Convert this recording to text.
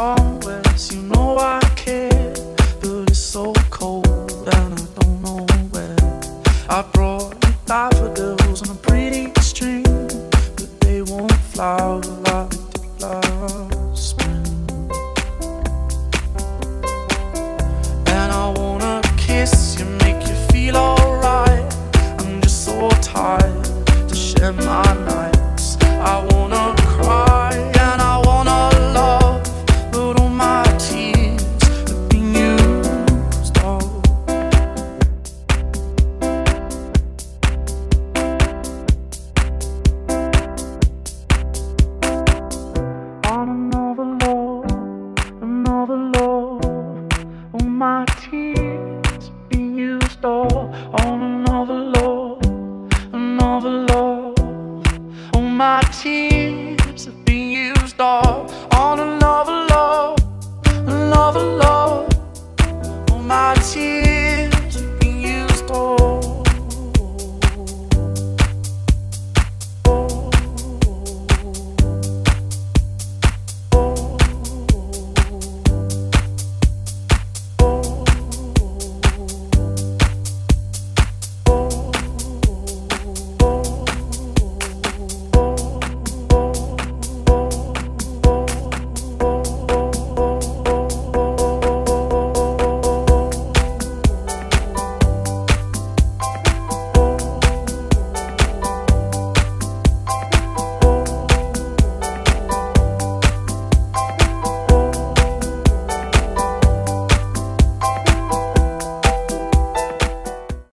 always, you know I care, but it's so cold. store on another love, another love. All my tears have been used up.